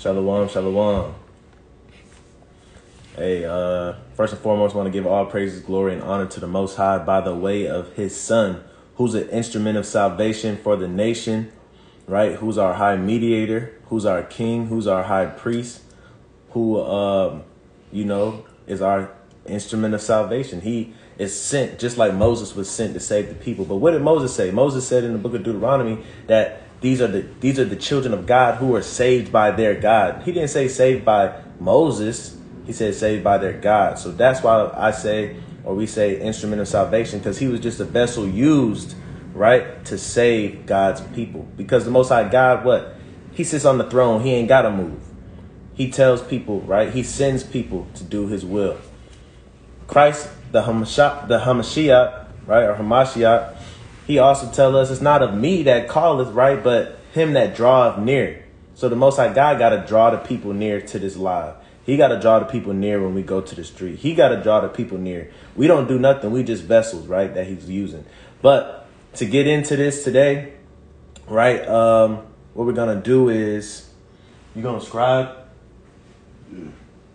Shalom, shalom. Hey, uh, first and foremost, want to give all praises, glory, and honor to the Most High by the way of His Son, who's an instrument of salvation for the nation, right? Who's our high mediator, who's our king, who's our high priest, who, um, you know, is our instrument of salvation. He is sent just like Moses was sent to save the people. But what did Moses say? Moses said in the book of Deuteronomy that these are the these are the children of God who are saved by their God. He didn't say saved by Moses. He said saved by their God. So that's why I say or we say instrument of salvation because he was just a vessel used, right, to save God's people. Because the most high God what? He sits on the throne. He ain't got to move. He tells people, right? He sends people to do his will. Christ, the Hamashiach, the Hamashiach, right, or Hamashiach, he also tell us it's not of me that calleth, right, but him that draweth near. So the Most High God got to draw the people near to this live. He got to draw the people near when we go to the street. He got to draw the people near. We don't do nothing. We just vessels, right, that he's using. But to get into this today, right, um, what we're going to do is, you going to scribe?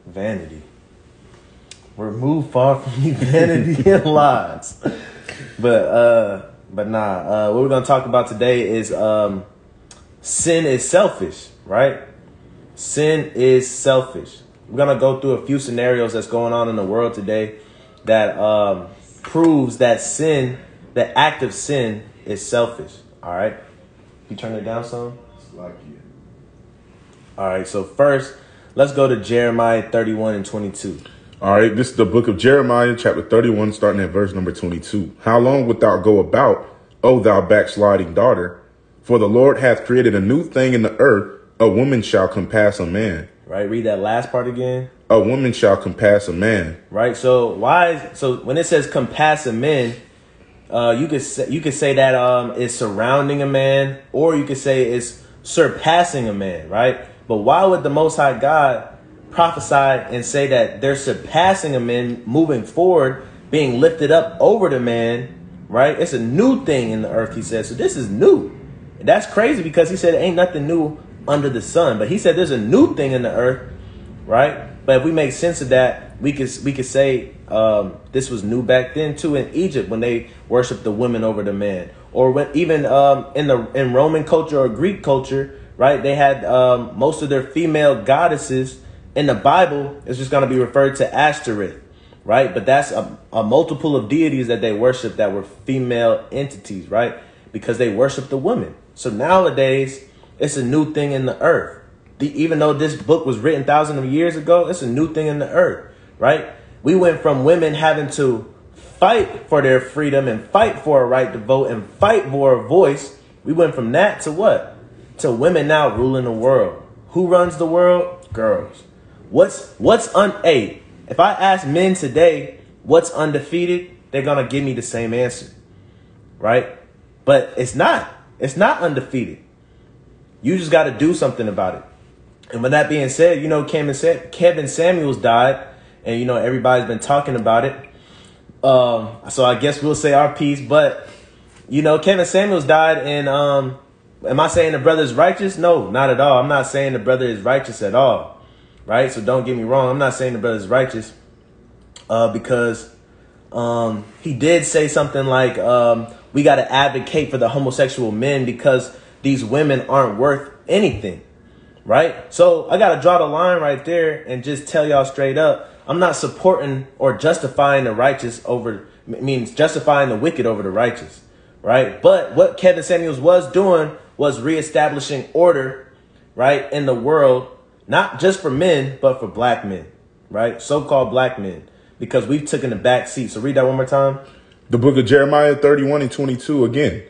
Vanity. Remove far from me vanity and lies. But, uh, but nah, uh, what we're gonna talk about today is um, sin is selfish, right? Sin is selfish. We're gonna go through a few scenarios that's going on in the world today that um, proves that sin, the act of sin, is selfish. All right, you turn it down some. All right, so first, let's go to Jeremiah 31 and 22. All right, this is the book of Jeremiah, chapter 31, starting at verse number 22. How long wilt thou go about, O thou backsliding daughter? For the Lord hath created a new thing in the earth, a woman shall compass a man. Right, read that last part again. A woman shall compass a man. Right, so why? Is, so when it says compass a man, uh, you could say, you could say that um is surrounding a man, or you could say it's surpassing a man, right? But why would the Most High God prophesy and say that they're surpassing a man moving forward, being lifted up over the man, right? It's a new thing in the earth, he says. So this is new. That's crazy because he said ain't nothing new under the sun. But he said there's a new thing in the earth, right? But if we make sense of that, we could we could say um, this was new back then too in Egypt when they worshiped the women over the man, or when even um, in the in Roman culture or Greek culture, right? They had um, most of their female goddesses in the Bible is just going to be referred to Ashtoreth, right? But that's a, a multiple of deities that they worship that were female entities, right? Because they worship the women. So nowadays, it's a new thing in the earth. The, even though this book was written thousands of years ago, it's a new thing in the earth, right? We went from women having to fight for their freedom and fight for a right to vote and fight for a voice. We went from that to what? To women now ruling the world. Who runs the world? Girls. What's what's un hey, if I ask men today what's undefeated, they're gonna give me the same answer. Right? But it's not. It's not undefeated. You just gotta do something about it. And with that being said, you know, Kevin said Kevin Samuels died, and you know, everybody's been talking about it. Um, so I guess we'll say our piece, but you know, Kevin Samuels died and um am I saying the brother is righteous? No, not at all. I'm not saying the brother is righteous at all right? So don't get me wrong. I'm not saying the brother's righteous uh, because um, he did say something like, um, we got to advocate for the homosexual men because these women aren't worth anything, right? So I got to draw the line right there and just tell y'all straight up I'm not supporting or justifying the righteous over, means justifying the wicked over the righteous, right? But what Kevin Samuels was doing was reestablishing order, right, in the world not just for men, but for black men, right? So-called black men, because we've taken the back seat. So read that one more time. The book of Jeremiah 31 and 22 again.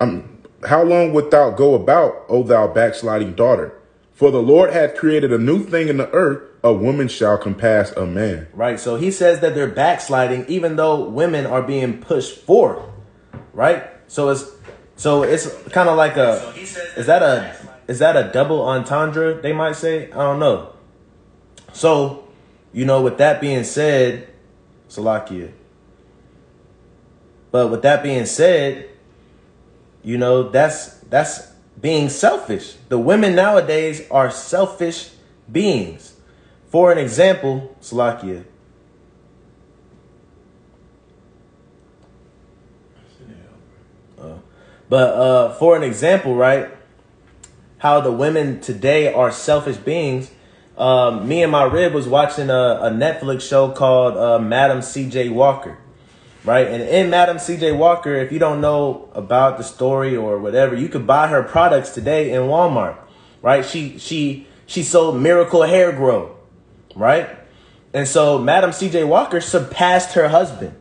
Um, how long wilt thou go about, O thou backsliding daughter? For the Lord hath created a new thing in the earth, a woman shall compass a man. Right. So he says that they're backsliding, even though women are being pushed forth. Right. So it's so it's kind of like a. So is that a is that a double entendre? They might say. I don't know. So, you know, with that being said, Salakia. But with that being said, you know, that's that's being selfish. The women nowadays are selfish beings. For an example, Slakia. Uh, but uh, for an example, right, how the women today are selfish beings. Um, me and my rib was watching a, a Netflix show called uh, Madam C.J. Walker, right? And in Madam C.J. Walker, if you don't know about the story or whatever, you could buy her products today in Walmart, right? She she she sold Miracle Hair Grow, right? And so Madam C.J. Walker surpassed her husband,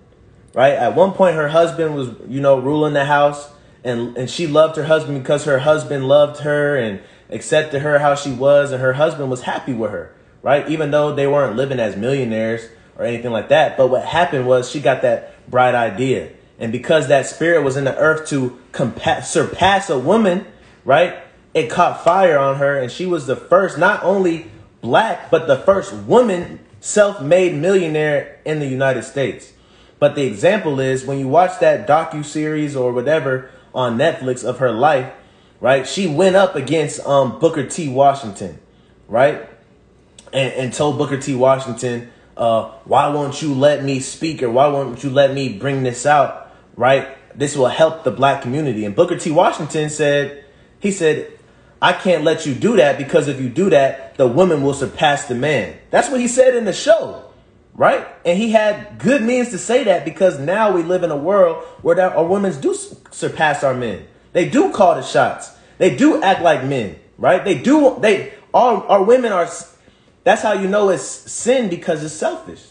right? At one point, her husband was you know ruling the house, and and she loved her husband because her husband loved her and accepted her how she was, and her husband was happy with her, right? Even though they weren't living as millionaires or anything like that. But what happened was she got that bright idea. And because that spirit was in the earth to compa- surpass a woman, right? It caught fire on her, and she was the first, not only black, but the first woman self made millionaire in the United States. But the example is when you watch that docu series or whatever on Netflix of her life, right? She went up against um, Booker T. Washington, right? And, and told Booker T. Washington, uh, why won't you let me speak or why won't you let me bring this out, right? This will help the black community. And Booker T. Washington said, he said, I can't let you do that because if you do that, the woman will surpass the man. That's what he said in the show, right? And he had good means to say that because now we live in a world where our women do surpass our men. They do call the shots. They do act like men, right? They do. They our our women are. That's how you know it's sin because it's selfish.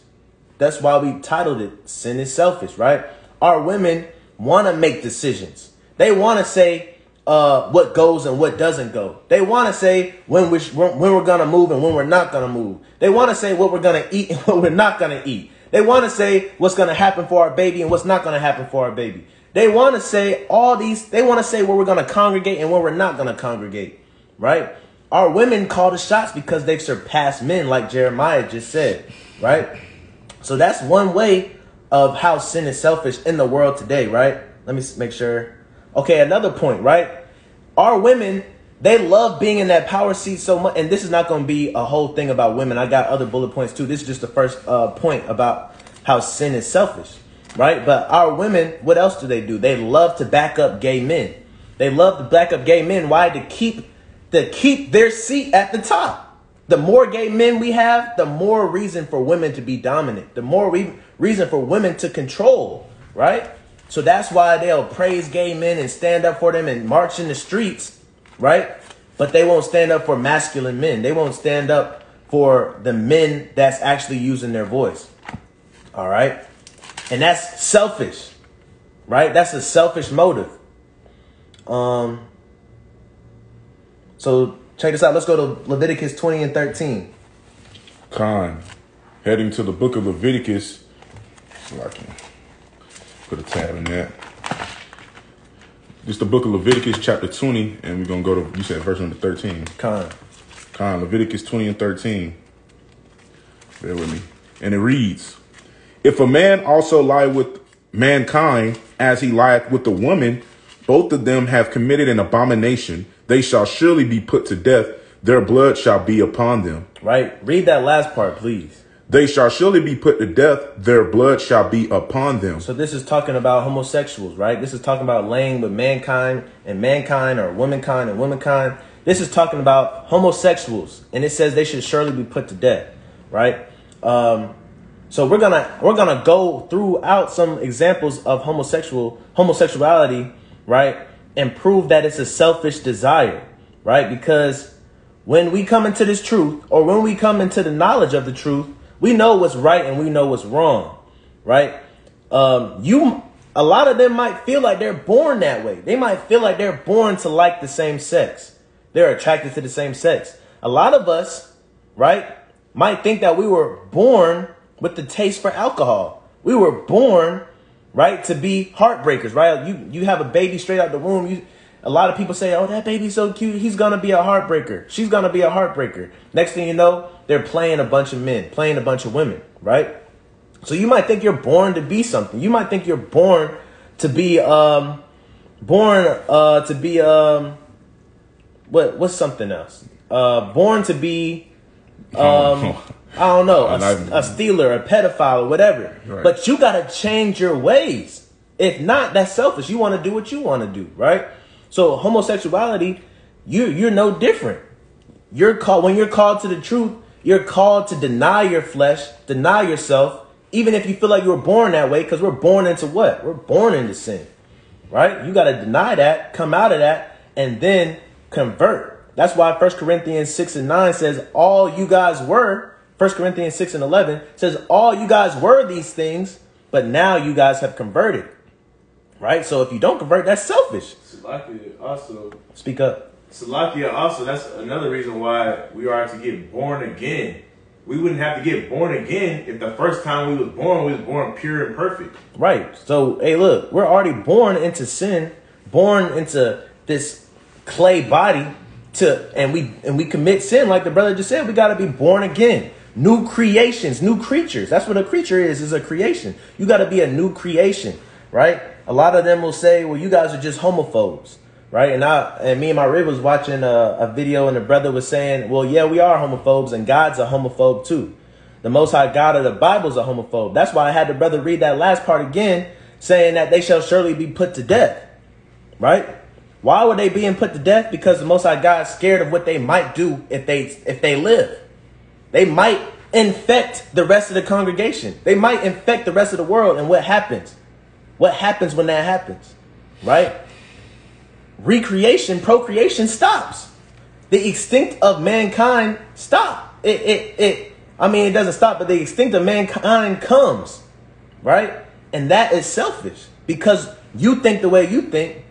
That's why we titled it "Sin is Selfish," right? Our women want to make decisions. They want to say uh, what goes and what doesn't go. They want to say when we when we're gonna move and when we're not gonna move. They want to say what we're gonna eat and what we're not gonna eat. They want to say what's gonna happen for our baby and what's not gonna happen for our baby. They want to say all these, they want to say where we're to congregate and where we're not to congregate, right? Our women call the shots because they've surpassed men, like Jeremiah just said, right? So that's one way of how sin is selfish in the world today, right? Let me make sure. Okay, another point, right? Our women, they love being in that power seat so much. And this is not going to be a whole thing about women. I got other bullet points too. This is just the first uh, point about how sin is selfish right? But our women, what else do they do? They love to back up gay men. They love to back up gay men. Why? To keep to keep their seat at the top. The more gay men we have, the more reason for women to be dominant. The more re- reason for women to control, right? So that's why they'll praise gay men and stand up for them and march in the streets, right? But they won't stand up for masculine men. They won't stand up for the men that's actually using their voice. All right? And that's selfish, right? That's a selfish motive. Um, so check this out. Let's go to Leviticus 20 and 13. Con. Heading to the book of Leviticus. Put a tab in that. This the book of Leviticus, chapter 20, and we're gonna go to you said verse number 13. Con. Con, Leviticus 20 and 13. Bear with me. And it reads if a man also lie with mankind as he lieth with the woman, both of them have committed an abomination. They shall surely be put to death. Their blood shall be upon them. Right. Read that last part, please. They shall surely be put to death. Their blood shall be upon them. So this is talking about homosexuals, right? This is talking about laying with mankind and mankind or womankind and womankind. This is talking about homosexuals, and it says they should surely be put to death, right? Um, so we're gonna we're gonna go throughout some examples of homosexual homosexuality, right, and prove that it's a selfish desire, right? Because when we come into this truth, or when we come into the knowledge of the truth, we know what's right and we know what's wrong, right? Um, you a lot of them might feel like they're born that way. They might feel like they're born to like the same sex. They're attracted to the same sex. A lot of us, right, might think that we were born with the taste for alcohol. We were born, right, to be heartbreakers, right? You you have a baby straight out the womb. You, a lot of people say, "Oh, that baby's so cute. He's gonna be a heartbreaker. She's gonna be a heartbreaker." Next thing you know, they're playing a bunch of men, playing a bunch of women, right? So you might think you're born to be something. You might think you're born to be um born uh to be um what what's something else? Uh, born to be, um, I don't know, a, a stealer, a pedophile, or whatever. Right. But you gotta change your ways. If not, that's selfish. You want to do what you want to do, right? So homosexuality, you you're no different. You're called when you're called to the truth. You're called to deny your flesh, deny yourself, even if you feel like you were born that way. Because we're born into what? We're born into sin, right? You got to deny that, come out of that, and then convert. That's why 1 Corinthians 6 and 9 says, All you guys were, 1 Corinthians 6 and 11 says, All you guys were these things, but now you guys have converted. Right? So if you don't convert, that's selfish. Salakia also, Speak up. Salakia also, that's another reason why we are to get born again. We wouldn't have to get born again if the first time we was born, we was born pure and perfect. Right. So, hey, look, we're already born into sin, born into this clay body to and we and we commit sin like the brother just said, we got to be born again. New creations, new creatures. That's what a creature is, is a creation. You got to be a new creation, right? A lot of them will say, "Well, you guys are just homophobes." Right? And I and me and my rib was watching a, a video and the brother was saying, "Well, yeah, we are homophobes and God's a homophobe too." The Most High God of the Bible's a homophobe. That's why I had the brother read that last part again, saying that they shall surely be put to death. Right? Why were they being put to death? Because the Most High God's scared of what they might do if they if they live. They might infect the rest of the congregation. They might infect the rest of the world. And what happens? What happens when that happens? Right? Recreation, procreation stops. The extinct of mankind stop. It it it I mean it doesn't stop, but the extinct of mankind comes. Right? And that is selfish. Because you think the way you think,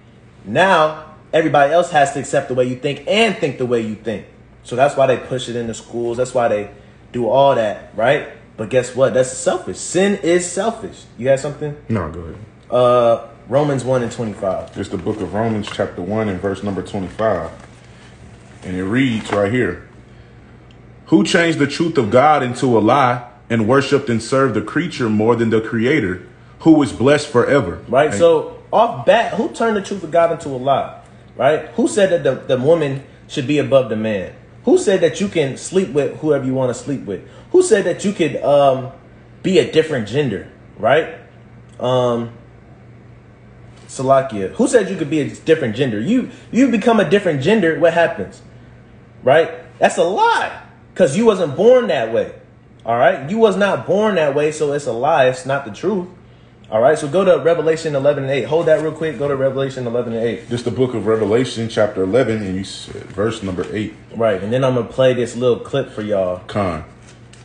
now everybody else has to accept the way you think and think the way you think. So that's why they push it into schools. That's why they do all that, right? But guess what? That's selfish. Sin is selfish. You had something? No, go ahead. Uh Romans 1 and 25. It's the book of Romans, chapter 1, and verse number 25. And it reads right here Who changed the truth of God into a lie and worshiped and served the creature more than the creator, who is blessed forever? Right? And- So off bat, who turned the truth of God into a lie? Right? Who said that the, the woman should be above the man? Who said that you can sleep with whoever you want to sleep with? Who said that you could um, be a different gender? Right? Um, Salakia. Who said you could be a different gender? You you become a different gender, what happens? Right? That's a lie. Cause you wasn't born that way. All right? You was not born that way, so it's a lie. It's not the truth. All right, so go to Revelation 11 and 8. Hold that real quick. Go to Revelation 11 and 8. This the book of Revelation, chapter 11, and you said verse number 8. Right, and then I'm going to play this little clip for y'all. Con.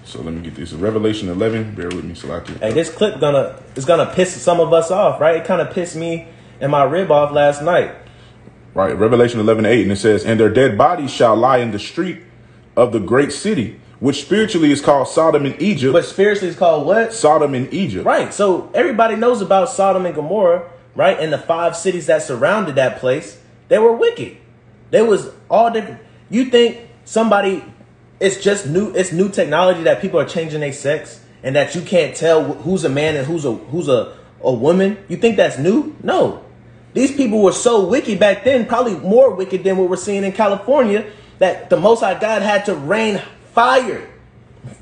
So let me get this. Revelation 11. Bear with me, Salaki. Hey, this clip gonna is gonna piss some of us off, right? It kind of pissed me and my rib off last night. Right, Revelation 11, 8, and it says, And their dead bodies shall lie in the street of the great city, which spiritually is called Sodom and Egypt. But spiritually, it's called what? Sodom and Egypt. Right. So everybody knows about Sodom and Gomorrah, right? And the five cities that surrounded that place, they were wicked. They was all different. You think somebody it's just new it's new technology that people are changing their sex and that you can't tell who's a man and who's a who's a, a woman? You think that's new? No. These people were so wicked back then, probably more wicked than what we're seeing in California, that the Most High God had to rain fire,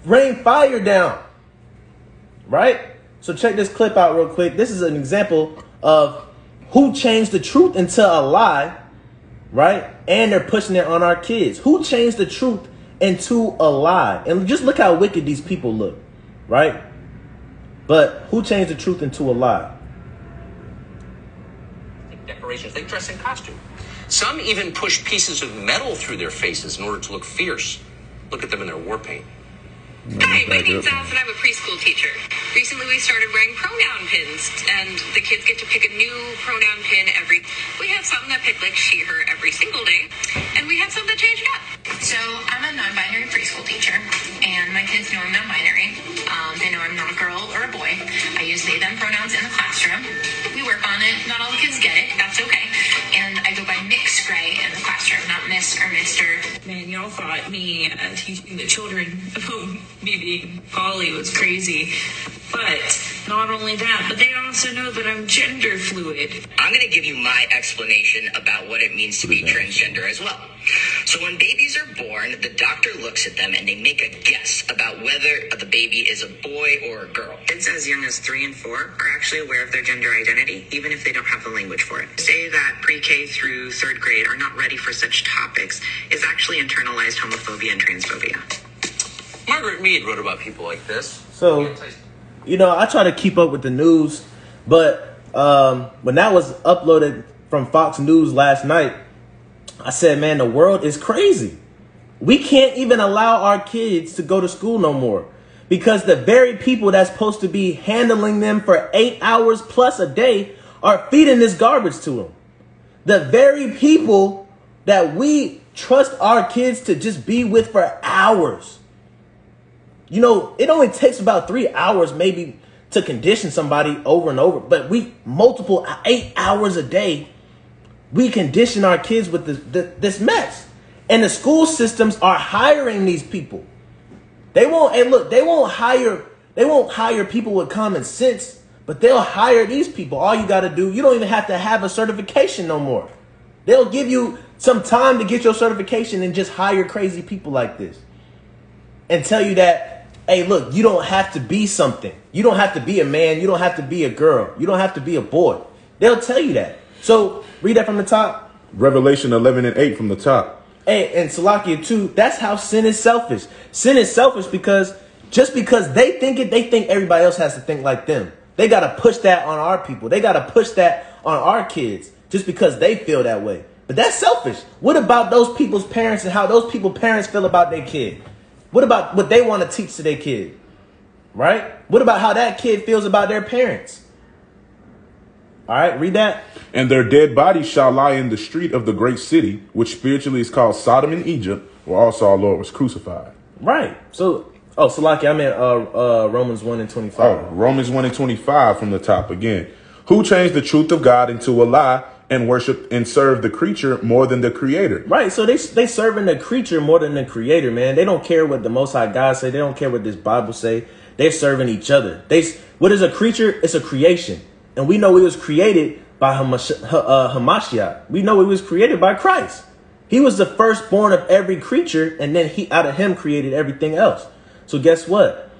rain fire down right? So check this clip out real quick. This is an example of who changed the truth into a lie, right? And they're pushing it on our kids. Who changed the truth into a lie? And just look how wicked these people look, right? But who changed the truth into a lie? Decorations. They dress in costume. Some even push pieces of metal through their faces in order to look fierce. Look at them in their war paint. Hi, my name's Alice and I'm a preschool teacher. Recently we started wearing pronoun pins and the kids get to pick a new pronoun pin every we have some that pick like she her every single day and we have some that change it up. So I'm a non-binary preschool teacher, and my kids know I'm non-binary. Um, they know I'm not a girl or a boy. I use they/them pronouns in the classroom. We work on it. Not all the kids get it. That's okay. And I go by Mix Gray in the classroom, not Miss or Mister. Man, y'all thought me uh, teaching the children about me being poly was crazy. But not only that, but they also know that I'm gender fluid. I'm going to give you my explanation about what it means to be transgender as well. So when babies are born, the doctor looks at them and they make a guess about whether the baby is a boy or a girl. Kids as young as three and four are actually aware of their gender identity, even if they don't have the language for it. To say that pre-K through third grade are not ready for such topics is actually internalized homophobia and transphobia. Margaret Mead wrote about people like this. So, you know, I try to keep up with the news, but um, when that was uploaded from Fox News last night, I said, man, the world is crazy. We can't even allow our kids to go to school no more because the very people that's supposed to be handling them for eight hours plus a day are feeding this garbage to them. The very people that we trust our kids to just be with for hours. You know, it only takes about three hours maybe to condition somebody over and over, but we multiple eight hours a day we condition our kids with this, this, mess. And the school systems are hiring these people. They won't, and look, they won't hire, they won't hire people with common sense, but they'll hire these people. All you got to do, you don't even have to have a certification no more. They'll give you some time to get your certification and just hire crazy people like this. And tell you that, hey, look, you don't have to be something. You don't have to be a man. You don't have to be a girl. You don't have to be a boy. They'll tell you that. So read that from the top. Revelation 11 and 8 from the top. Hey, and Salakia too, that's how sin is selfish. Sin is selfish because just because they think it, they think everybody else has to think like them. They got to push that on our people. They got to push that on our kids just because they feel that way. But that's selfish. What about those people's parents and how those people parents feel about their kid? What about what they want to teach to their kid? Right? What about how that kid feels about their parents? All right, read that. And their dead bodies shall lie in the street of the great city, which spiritually is called Sodom in Egypt, where also our Lord was crucified. Right. So, oh, Salaki, I meant uh, uh, Romans 1 and 25. Oh, Romans 1 and 25 from the top again. Who changed the truth of God into a lie and worship and serve the creature more than the creator? Right. So they they serving the creature more than the creator, man. They don't care what the Most High God say. They don't care what this Bible say. They're serving each other. They what is a creature? It's a creation. And we know it was created by uh, Hamashiach. We know it was created by Christ. He was the firstborn of every creature, and then he out of him created everything else. So guess what?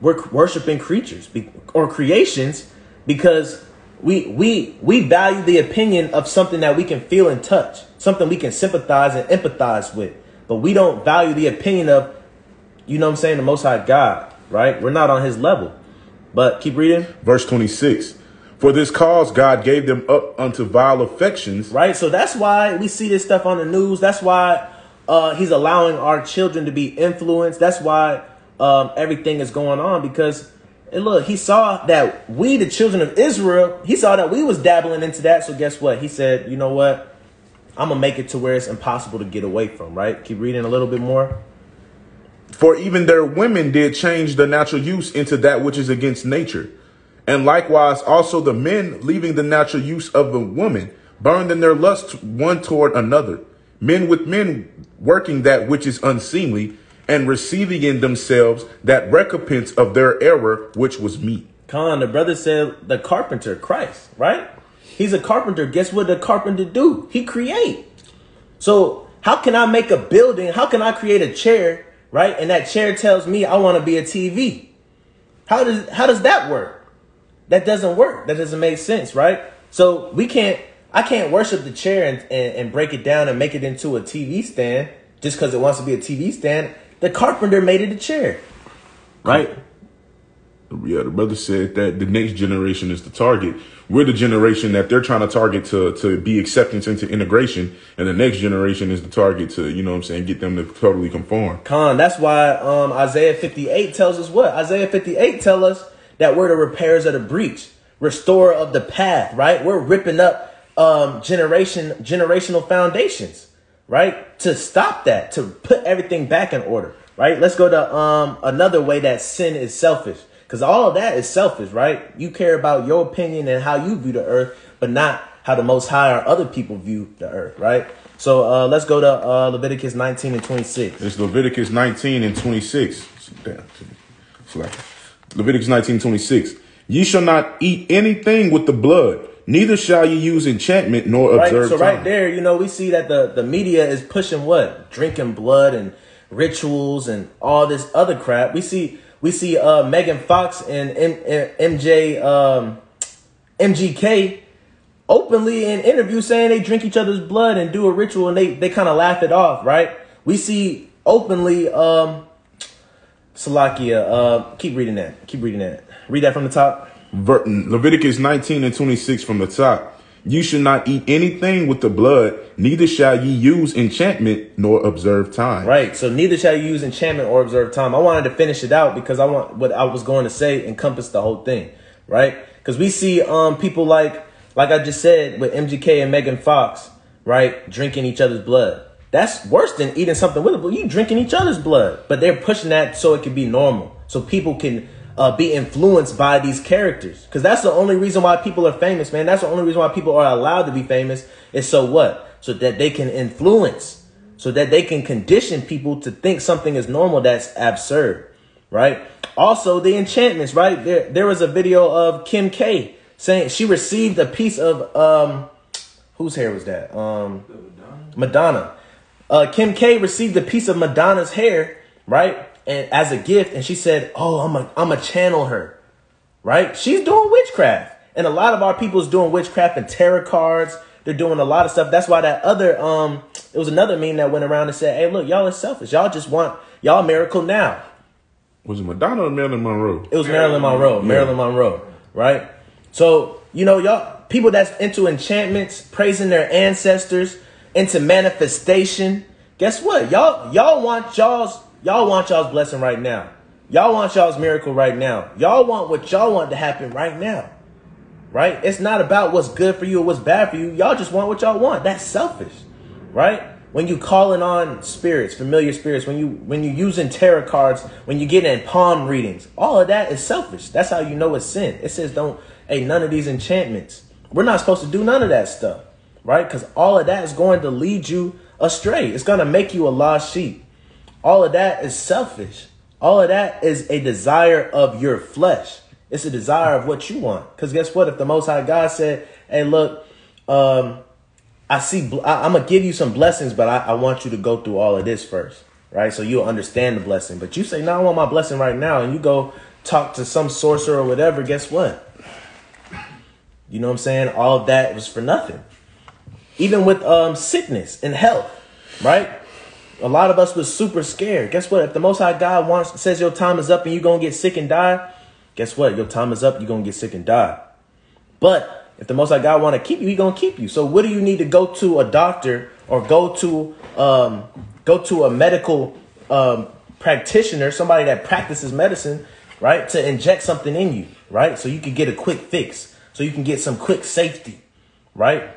We're worshiping creatures or creations because we we we value the opinion of something that we can feel and touch, something we can sympathize and empathize with. But we don't value the opinion of, you know what I'm saying, the most high God, right? We're not on his level. But keep reading. Verse 26. For this cause God gave them up unto vile affections. Right. So that's why we see this stuff on the news. That's why uh, he's allowing our children to be influenced. That's why um, everything is going on because and look, he saw that we, the children of Israel, he saw that we was dabbling into that. So guess what? He said, you know what? I'm gonna make it to where it's impossible to get away from. Right? Keep reading a little bit more. For even their women did change the natural use into that which is against nature. And likewise, also the men, leaving the natural use of the woman, burned in their lust one toward another. Men with men working that which is unseemly, and receiving in themselves that recompense of their error, which was meat. Khan, the brother said the carpenter, Christ, right? He's a carpenter. Guess what the carpenter do? He create. So how can I make a building? How can I create a chair right? And that chair tells me I want to be a TV. How does how does that work? That doesn't work. That doesn't make sense, right? So we can't I can't worship the chair and, and, and break it down and make it into a TV stand just because it wants to be a TV stand. The carpenter made it a chair. Right? Yeah, the brother said that the next generation is the target. We're the generation that they're trying to target to to be acceptance into integration, and the next generation is the target to, you know what I'm saying, get them to totally conform. Con, that's why um, Isaiah 58 tells us what? Isaiah 58 tell us that we're the repairs of the breach, restorer of the path, right? We're ripping up um, generation generational foundations, right? To stop that, to put everything back in order, right? Let's go to um, another way that sin is selfish because all of that is selfish, right? You care about your opinion and how you view the earth, but not how the Most High or other people view the earth, right? So uh, let's go to uh, Leviticus 19 and 26. It's Leviticus 19 and 26. Damn. Leviticus 19 26. Ye shall not eat anything with the blood, Neither shall you use enchantment nor Right. observe So time. right there, you know, we see that the the media is pushing what drinking blood and rituals and all this other crap. We see we see uh Megan Fox and M- M- MJ um, MGK openly in interviews saying they drink each other's blood and do a ritual and they they kind of laugh it off. Right. We see openly um Salakia. Uh, keep reading that. Keep reading that. Read that from the top. Ver- Leviticus 19 and 26 from the top. You should not eat anything with the blood, neither shall ye use enchantment nor observe time. Right. So neither shall you use enchantment or observe time. I wanted to finish it out because I want what I was going to say encompass the whole thing. Right. Because we see um people like like I just said with MGK and Megan Fox, right, drinking each other's blood. That's worse than eating something with it. But you drinking each other's blood, but they're pushing that so it can be normal, so people can uh, be influenced by these characters. Because that's the only reason why people are famous, man. That's the only reason why people are allowed to be famous. Is so what? So that they can influence, so that they can condition people to think something is normal that's absurd, right? Also, the enchantments, right? There, there was a video of Kim K saying she received a piece of um, whose hair was that? Um, Madonna. Uh, Kim K received a piece of Madonna's hair, right? And as a gift, and she said, "Oh, I'm a, I'm a channel her." Right? She's doing witchcraft, and a lot of our people is doing witchcraft and tarot cards. They're doing a lot of stuff. That's why that other um, it was another meme that went around and said, "Hey, look, y'all are selfish. Y'all just want y'all miracle now." Was it Madonna or Marilyn Monroe? It was Marilyn Monroe. Marilyn Monroe, right? So, you know, y'all people that's into enchantments, praising their ancestors, into manifestation. Guess what? Y'all y'all want y'all's y'all want y'all's blessing right now. Y'all want y'all's miracle right now. Y'all want what y'all want to happen right now. Right? It's not about what's good for you or what's bad for you. Y'all just want what y'all want. That's selfish. Right? When you calling on spirits, familiar spirits, when you when you using tarot cards, when you getting in palm readings, all of that is selfish. That's how you know it's sin. It says don't hey none of these enchantments. We're not supposed to do none of that stuff. Right? Because all of that is going to lead you astray. It's gonna make you a lost sheep. All of that is selfish. All of that is a desire of your flesh. It's a desire of what you want. Because guess what? If the Most High God said, "Hey, look, um, I see, I, am gonna give you some blessings, but I, I want you to go through all of this first, right? So you'll understand the blessing." But you say, "No, I want my blessing right now," and you go talk to some sorcerer or whatever. Guess what? You know what I'm saying? All of that was for nothing. Even with um, sickness and health, right? A lot of us was super scared. Guess what? If the Most High God wants says your time is up and you're gonna get sick and die, guess what? Your time is up. You're gonna get sick and die. But if the Most High God want to keep you, He gonna keep you. So what do you need to go to a doctor or go to um, go to a medical um, practitioner, somebody that practices medicine, right, to inject something in you, right, so you can get a quick fix, so you can get some quick safety, right?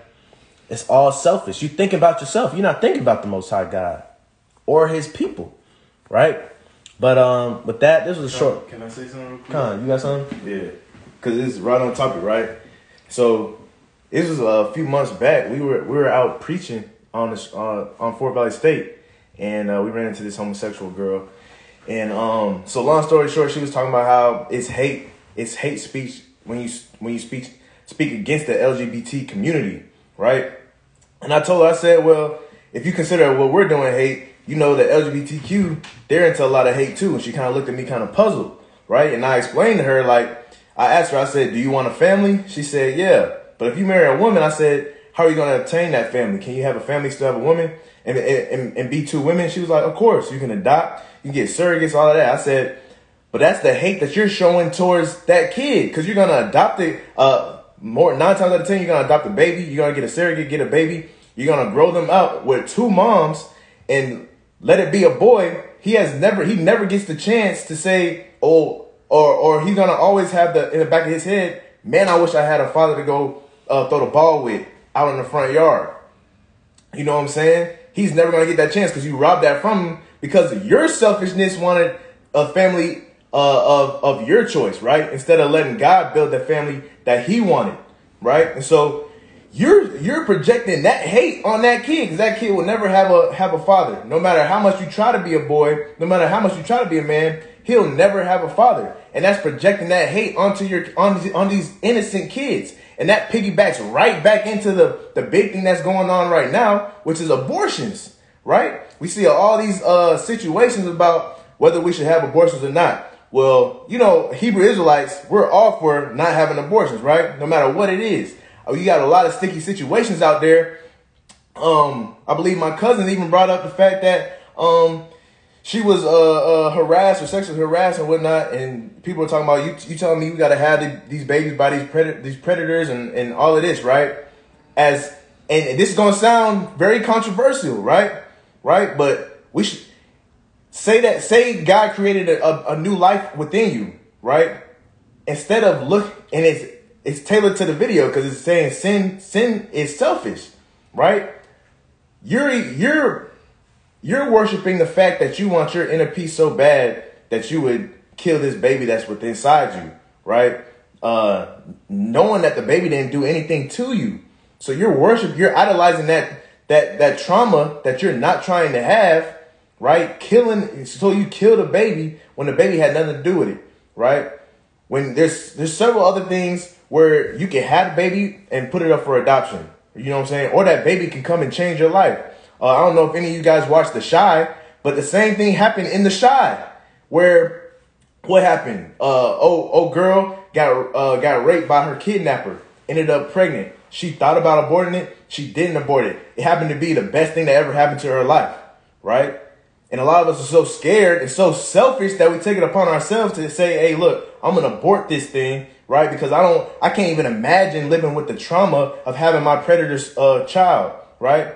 It's all selfish. You think about yourself. You're not thinking about the Most High God or His people, right? But um, with that, this was a short. Can I say something? Real quick? Con, you got something? Yeah, because it's right on topic, right? So this was a few months back. We were we were out preaching on this uh, on Fort Valley State, and uh, we ran into this homosexual girl. And um, so long story short, she was talking about how it's hate, it's hate speech when you when you speak speak against the LGBT community, right? And I told her, I said, well, if you consider what we're doing hate, you know the LGBTQ, they're into a lot of hate too. And she kind of looked at me kind of puzzled, right? And I explained to her, like, I asked her, I said, do you want a family? She said, yeah. But if you marry a woman, I said, how are you going to obtain that family? Can you have a family, still have a woman and, and, and be two women? She was like, of course, you can adopt, you can get surrogates, all of that. I said, but that's the hate that you're showing towards that kid because you're going to adopt it. Uh, more nine times out of ten, you're gonna adopt a baby. You're gonna get a surrogate, get a baby. You're gonna grow them up with two moms and let it be a boy. He has never, he never gets the chance to say, oh, or or he's gonna always have the in the back of his head, man, I wish I had a father to go uh, throw the ball with out in the front yard. You know what I'm saying? He's never gonna get that chance because you robbed that from him because your selfishness wanted a family uh, of of your choice, right? Instead of letting God build the family that He wanted, right? And so you're you're projecting that hate on that kid because that kid will never have a have a father. No matter how much you try to be a boy, no matter how much you try to be a man, he'll never have a father, and that's projecting that hate onto your on on these innocent kids. And that piggybacks right back into the, the big thing that's going on right now, which is abortions, right? We see all these uh, situations about whether we should have abortions or not. Well, you know, Hebrew Israelites, we're all for not having abortions, right? No matter what it is. Uh, you got a lot of sticky situations out there. Um, I believe my cousin even brought up the fact that um, she was uh, uh, harassed or sexually harassed and whatnot, and people are talking about you. You telling me you got to have the, these babies by these pred- these predators and and all of this, right? As and this is gonna sound very controversial, right? Right, but we should say that. Say God created a, a, a new life within you, right? Instead of look, and it's it's tailored to the video because it's saying sin sin is selfish, right? You're you're you're worshiping the fact that you want your inner peace so bad that you would kill this baby that's within inside you, right? Uh, knowing that the baby didn't do anything to you. So you're worship, you're idolizing that that that trauma that you're not trying to have, right? Killing so you kill the baby when the baby had nothing to do with it, right? When there's there's several other things where you can have a baby and put it up for adoption. You know what I'm saying? Or that baby can come and change your life. Uh, I don't know if any of you guys watched The Chi, but the same thing happened in The Chi, where what happened? Uh, oh, oh, girl got uh, got raped by her kidnapper, ended up pregnant. She thought about aborting it. She didn't abort it. It happened to be the best thing that ever happened to her life, right? And a lot of us are so scared and so selfish that we take it upon ourselves to say, "Hey, look, I'm gonna abort this thing." Right? Because I don't, I can't even imagine living with the trauma of having my predator's uh, child. Right?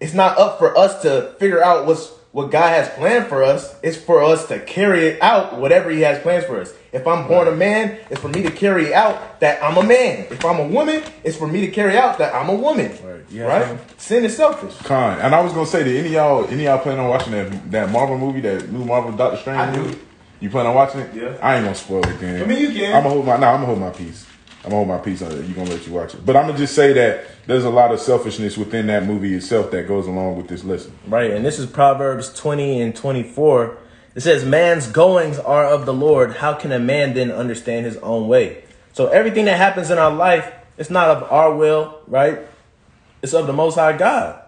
it's not up for us to figure out what's what God has planned for us. It's for us to carry it out, whatever He has plans for us. If I'm born a man, it's for me to carry out that I'm a man. If I'm a woman, it's for me to carry out that I'm a woman. Right? Yeah, right? Sin is selfish. Con. And I was gonna say that any y'all any y'all plan on watching that that Marvel movie, that new Marvel Doctor Strange I do. Movie? You plan on watching it? Yeah. I ain't gonna spoil it then. I mean, you can. I'm gonna hold my no, I'm gonna hold my peace. I'm gonna hold my peace on it. You gonna let you watch it. But I'm gonna just say that there's a lot of selfishness within that movie itself that goes along with this lesson. Right, and this is Proverbs 20 and 24. It says, Man's goings are of the Lord. How can a man then understand his own way? So everything that happens in our life, it's not of our will, right? It's of the Most High God.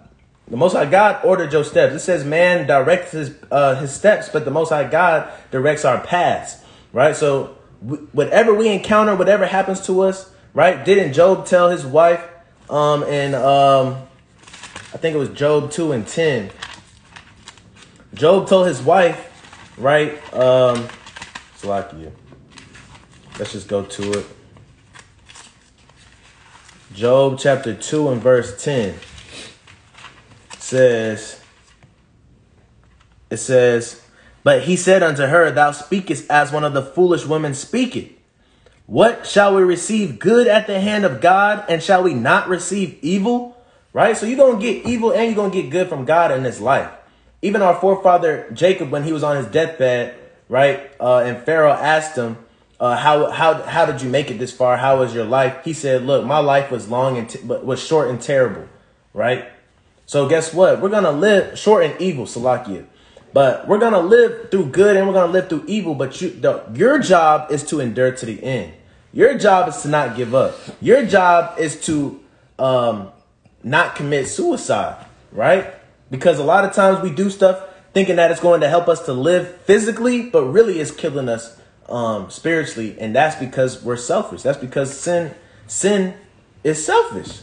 The Most High God ordered your steps. It says man directs his uh, his steps, but the Most High God directs our paths, right? So whatever we encounter, whatever happens to us, right? Didn't Job tell his wife, um, and um, I think it was Job two and ten. Job told his wife, right? Um, you. Let's just go to it. Job chapter 2 and verse 10 says, It says, But he said unto her, Thou speakest as one of the foolish women speaketh. What shall we receive good at the hand of God, and shall we not receive evil? Right? So you're going to get evil and you're going to get good from God in this life. Even our forefather Jacob, when he was on his deathbed, right? Uh, and Pharaoh asked him, uh, how how how did you make it this far? How was your life? He said, "Look, my life was long and t- but was short and terrible, right? So guess what? We're gonna live short and evil, Salakia, but we're gonna live through good and we're gonna live through evil. But you, the, your job is to endure to the end. Your job is to not give up. Your job is to um, not commit suicide, right? Because a lot of times we do stuff thinking that it's going to help us to live physically, but really it's killing us um, spiritually, and that's because we're selfish. That's because sin sin is selfish.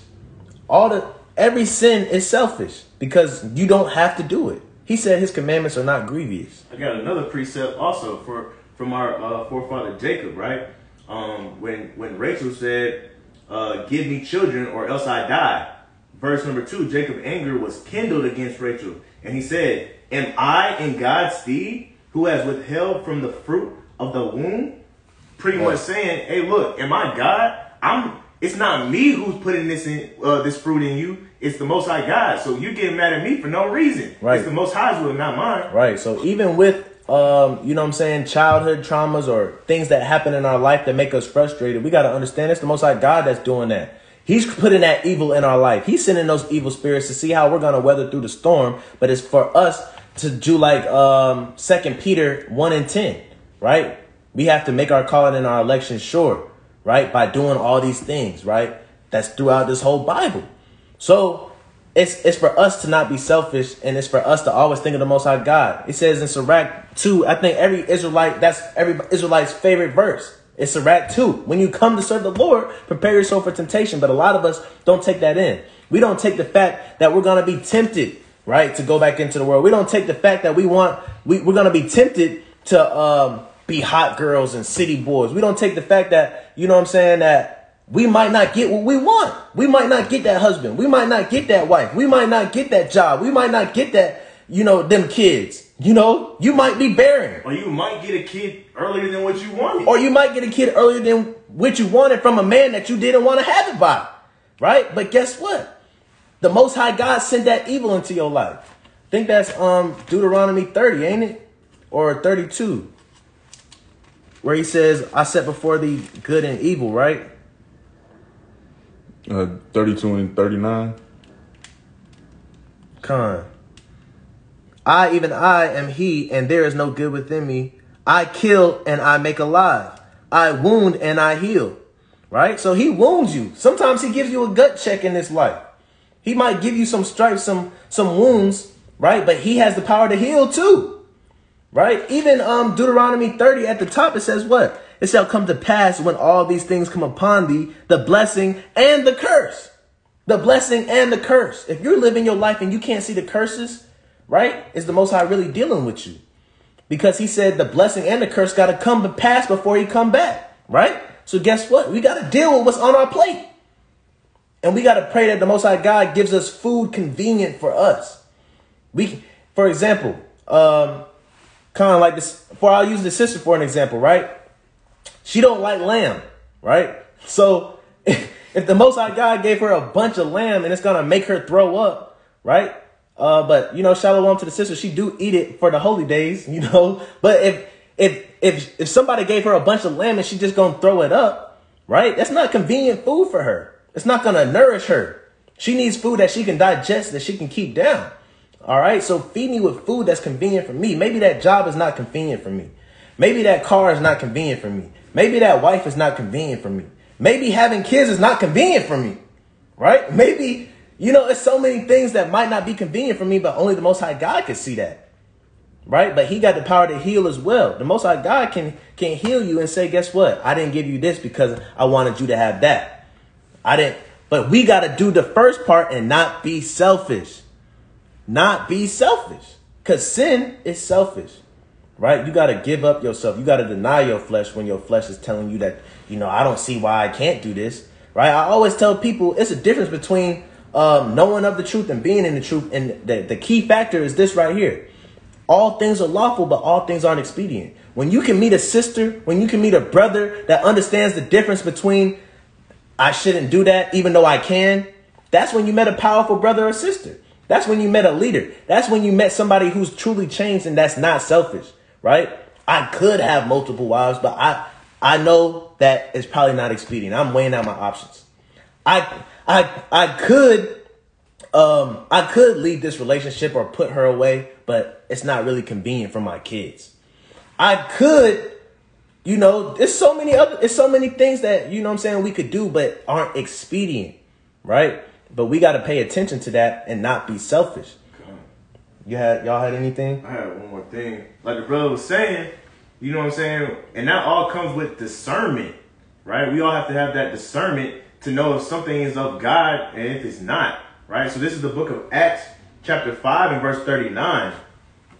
All the every sin is selfish because you don't have to do it. He said his commandments are not grievous. I got another precept also for from our uh, forefather Jacob, right? Um, when when Rachel said, uh, "Give me children, or else I die." Verse number two, Jacob's anger was kindled against Rachel, and he said, "Am I in God's stead, who has withheld from the fruit of the womb?" Pretty much saying, "Hey, look, am I God? I'm. It's not me who's putting this in uh, this fruit in you. It's the Most High God. So you getting mad at me for no reason. Right. It's the Most High's will, not mine." Right. So even with um, you know what I'm saying, childhood traumas or things that happen in our life that make us frustrated, we gotta understand it's the most high God that's doing that. He's putting that evil in our life. He's sending those evil spirits to see how we're gonna weather through the storm, but it's for us to do like um second Peter one and ten, right? We have to make our calling and our election sure, right? By doing all these things, right? that's throughout this whole Bible. So it's it's for us to not be selfish and it's for us to always think of the most high God. It says in Sirach 2, I think every Israelite, that's every Israelite's favorite verse. It's Sirach 2. When you come to serve the Lord, prepare yourself for temptation. But a lot of us don't take that in. We don't take the fact that we're gonna be tempted, right, to go back into the world. We don't take the fact that we want we, we're gonna be tempted to um be hot girls and city boys. We don't take the fact that, you know what I'm saying, that we might not get what we want. We might not get that husband. We might not get that wife. We might not get that job. We might not get that, you know, them kids. You know, you might be barren. Or you might get a kid earlier than what you wanted. Or you might get a kid earlier than what you wanted from a man that you didn't want to have it by. Right? But guess what? The most high God sent that evil into your life. I think that's um Deuteronomy 30, ain't it? Or 32. Where he says, I set before thee good and evil, right? Uh, 32 and 39. Con. I, even I, am he, and there is no good within me. I kill and I make alive. I wound and I heal. Right? So he wounds you. Sometimes he gives you a gut check in this life. He might give you some stripes, some some wounds, right? But he has the power to heal too. Right? Even um Deuteronomy 30 at the top it says what? It shall come to pass when all these things come upon thee, the blessing and the curse. The blessing and the curse. If you're living your life and you can't see the curses, right? Is the most high really dealing with you? Because he said the blessing and the curse gotta come to pass before he come back, right? So guess what? We gotta deal with what's on our plate. And we gotta pray that the most high God gives us food convenient for us. We for example, um, kind of like this, for I'll use the sister for an example, right? She don't like lamb, right? So if the Most High God gave her a bunch of lamb and it's gonna make her throw up, right? Uh, but you know, shalom to the sister, she do eat it for the holy days, you know. But if if if if somebody gave her a bunch of lamb and she just gonna throw it up, right? That's not convenient food for her. It's not gonna nourish her. She needs food that she can digest, that she can keep down. All right. So feed me with food that's convenient for me. Maybe that job is not convenient for me. Maybe that car is not convenient for me. Maybe that wife is not convenient for me. Maybe having kids is not convenient for me. Right? Maybe, you know, it's so many things that might not be convenient for me, but only the Most High God can see that. Right? But He got the power to heal as well. The Most High God can, can heal you and say, guess what? I didn't give you this because I wanted you to have that. I didn't. But we got to do the first part and not be selfish. Not be selfish. Because sin is selfish right? You got to give up yourself. You got to deny your flesh when your flesh is telling you that, you know, I don't see why I can't do this, right? I always tell people it's a difference between um, knowing of the truth and being in the truth. And the, the key factor is this right here. All things are lawful, but all things aren't expedient. When you can meet a sister, when you can meet a brother that understands the difference between I shouldn't do that even though I can, that's when you met a powerful brother or sister. That's when you met a leader. That's when you met somebody who's truly changed and that's not selfish right? I could have multiple wives, but I I know that it's probably not expedient. I'm weighing out my options. I I I could um I could leave this relationship or put her away, but it's not really convenient for my kids. I could you know, there's so many other it's so many things that you know I'm saying we could do but aren't expedient, right? But we got to pay attention to that and not be selfish. You had y'all had anything? I had one more thing. Like the brother was saying, you know what I'm saying? And that all comes with discernment, right? We all have to have that discernment to know if something is of God and if it's not, right? So this is the book of Acts, chapter 5 and verse 39.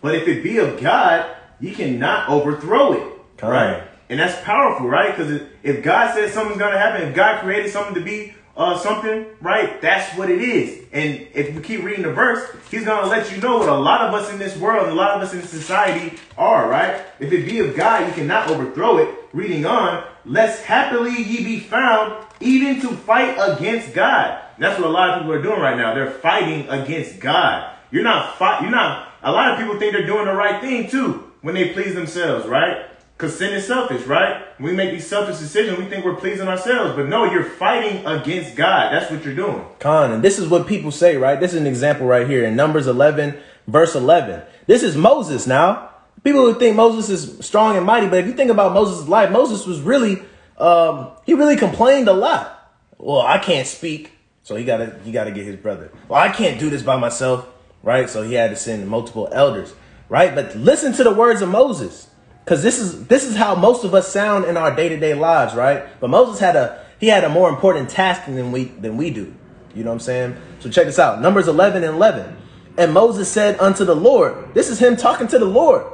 But if it be of God, you cannot overthrow it, right? And that's powerful, right? Because if God says something's going to happen, if God created something to be uh, something, right? That's what it is. And if you keep reading the verse, he's going to let you know what a lot of us in this world, a lot of us in society are, right? If it be of God, you cannot overthrow it. Reading on, lest happily ye be found even to fight against God. That's what a lot of people are doing right now. They're fighting against God. You're not fight. You're not. A lot of people think they're doing the right thing too when they please themselves, right? Because sin is selfish, right? We make these selfish decisions, we think we're pleasing ourselves. But no, you're fighting against God. That's what you're doing. Con, and this is what people say, right? This is an example right here in Numbers 11, verse 11. This is Moses now. People would think Moses is strong and mighty, but if you think about Moses' life, Moses was really, um, he really complained a lot. well, I can't speak, so he gotta he gotta get his brother. Well, I can't do this by myself, right? So he had to send multiple elders, right? But listen to the words of Moses, because this is this is how most of us sound in our day to day lives, right? But Moses had a he had a more important task than we than we do. You know what I'm saying? So check this out. Numbers 11 and 11. And Moses said unto the Lord, this is him talking to the Lord.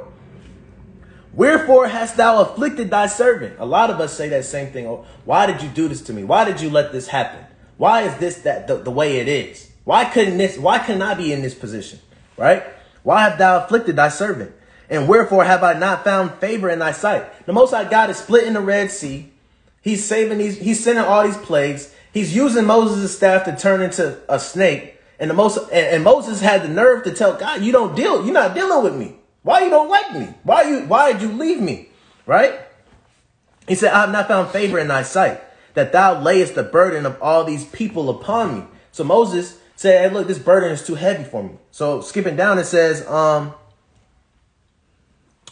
Wherefore hast thou afflicted thy servant? A lot of us say that same thing. Oh, why did you do this to me? Why did you let this happen? Why is this that the, the way it is? Why couldn't this, why couldn't I be in this position? Right? Why have thou afflicted thy servant? And wherefore have I not found favor in thy sight? The Most High God is splitting the Red Sea. He's saving these, he's sending all these plagues. He's using Moses' staff to turn into a snake. And the most, and, and Moses had the nerve to tell God, you don't deal, you're not dealing with me. Why you don't like me? Why you why did you leave me? Right? He said, I have not found favor in thy sight, that thou layest the burden of all these people upon me. So Moses said, hey, look, this burden is too heavy for me. So skipping down, it says, um,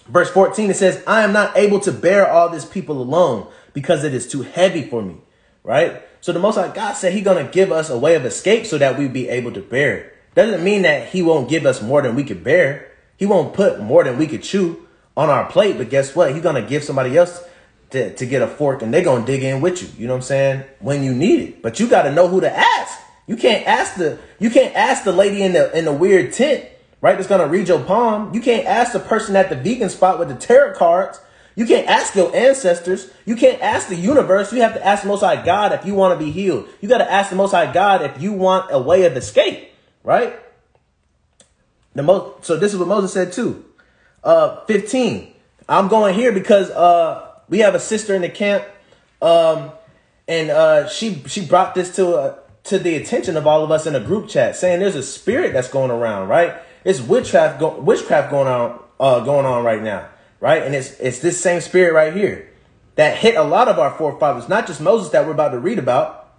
verse 14, it says, I am not able to bear all this people alone because it is too heavy for me. Right? So the most High God said He's gonna give us a way of escape so that we be able to bear it. Doesn't mean that He won't give us more than we could bear. He won't put more than we could chew on our plate, but guess what? He's gonna give somebody else to, to get a fork and they're gonna dig in with you. You know what I'm saying? When you need it. But you gotta know who to ask. You can't ask the you can't ask the lady in the in the weird tent, right? That's gonna read your palm. You can't ask the person at the vegan spot with the tarot cards. You can't ask your ancestors. You can't ask the universe. You have to ask the Most High God if you want to be healed. You got to ask the Most High God if you want a way of escape, right? The most. So this is what Moses said too. Uh, 15. I'm going here because uh, we have a sister in the camp, um, and uh, she she brought this to uh, to the attention of all of us in a group chat, saying there's a spirit that's going around, right? It's witchcraft go- witchcraft going on uh, going on right now right? And it's it's this same spirit right here that hit a lot of our forefathers, not just Moses that we're about to read about.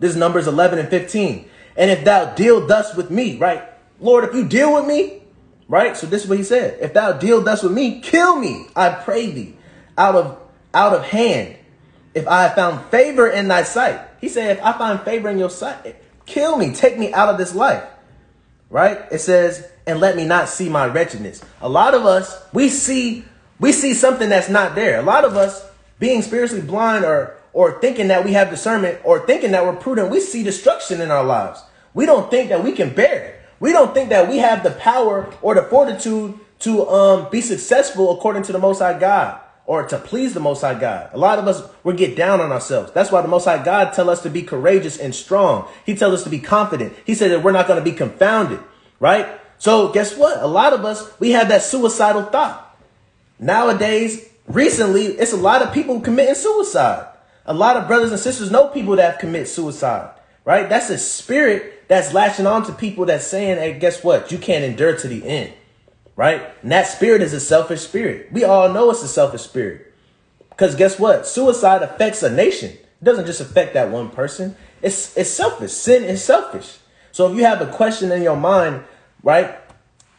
This is Numbers 11 and 15. And if thou deal thus with me, right? Lord, if you deal with me, right? So this is what he said. If thou deal thus with me, kill me, I pray thee, out of out of hand. If I have found favor in thy sight. He said, if I find favor in your sight, kill me, take me out of this life. Right? It says, and let me not see my wretchedness. A lot of us, we see we see something that's not there. A lot of us being spiritually blind or or thinking that we have discernment or thinking that we're prudent, we see destruction in our lives. We don't think that we can bear it. We don't think that we have the power or the fortitude to um, be successful according to the Most High God or to please the Most High God. A lot of us we get down on ourselves. That's why the Most High God tell us to be courageous and strong. He tells us to be confident. He said that we're not going to be confounded, right? So guess what? A lot of us, we have that suicidal thought. Nowadays, recently, it's a lot of people committing suicide. A lot of brothers and sisters know people that have committed suicide, right? That's a spirit that's latching on to people that's saying, hey, guess what? You can't endure to the end, right? And that spirit is a selfish spirit. We all know it's a selfish spirit. Because guess what? Suicide affects a nation. It doesn't just affect that one person. It's, it's selfish. Sin is selfish. So if you have a question in your mind right?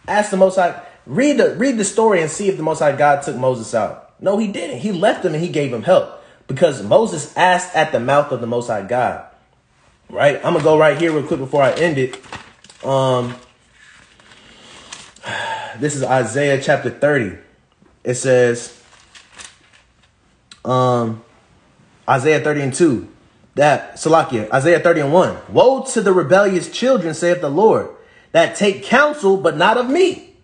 Ask the Most High. Read the read the story and see if the Most High God took Moses out. No, he didn't. He left him and he gave him help because Moses asked at the mouth of the Most High God. Right? I'm gonna go right here real quick before I end it. Um, this is Isaiah chapter 30. It says, um, Isaiah 30 and 2. That Salakia, Isaiah 30 and 1. Woe to the rebellious children, saith the Lord that take counsel, but not of me.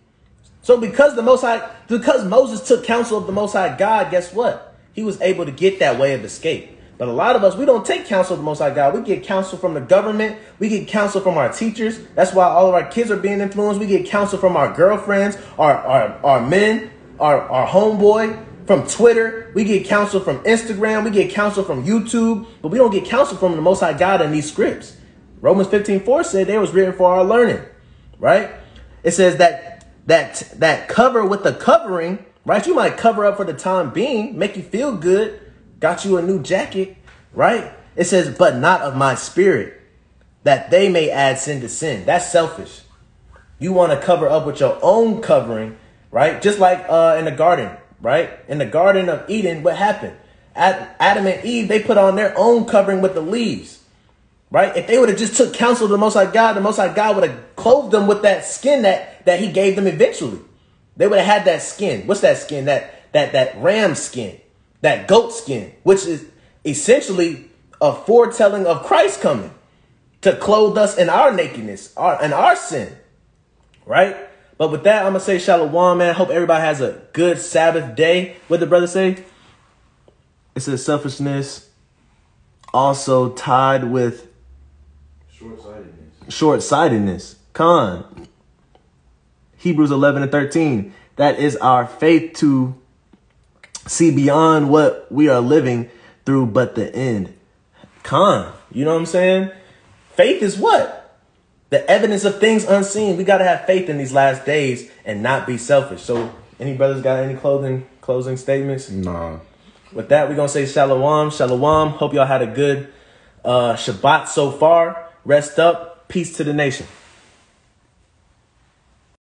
So because the Most High, because Moses took counsel of the Most High God, guess what? He was able to get that way of escape. But a lot of us, we don't take counsel the Most High God. We get counsel from the government. We get counsel from our teachers. That's why all of our kids are being influenced. We get counsel from our girlfriends, our, our, our men, our, our homeboy, from Twitter. We get counsel from Instagram. We get counsel from YouTube. But we don't get counsel from the Most High God in these scripts. Romans 15, 4 said they was written for our learning right? It says that that that cover with the covering, right? You might cover up for the time being, make you feel good, got you a new jacket, right? It says, but not of my spirit, that they may add sin to sin. That's selfish. You want to cover up with your own covering, right? Just like uh, in the garden, right? In the Garden of Eden, what happened? Adam and Eve, they put on their own covering with the leaves. Right? If they would have just took counsel of the Most High God, the Most High God would have clothed them with that skin that, that He gave them eventually. They would have had that skin. What's that skin? That that that ram skin, that goat skin, which is essentially a foretelling of Christ coming to clothe us in our nakedness, our in our sin. Right? But with that, I'm gonna say shalom, man. Hope everybody has a good Sabbath day. What the brother say? It says selfishness also tied with Short-sightedness. short-sightedness. Con. Hebrews 11 and 13. That is our faith to see beyond what we are living through but the end. Con. You know what I'm saying? Faith is what? The evidence of things unseen. We got to have faith in these last days and not be selfish. So, any brothers got any clothing closing statements? Nah. With that, we're gonna say shalom, shalom. Hope y'all had a good uh, Shabbat so far. Rest up. Peace to the nation.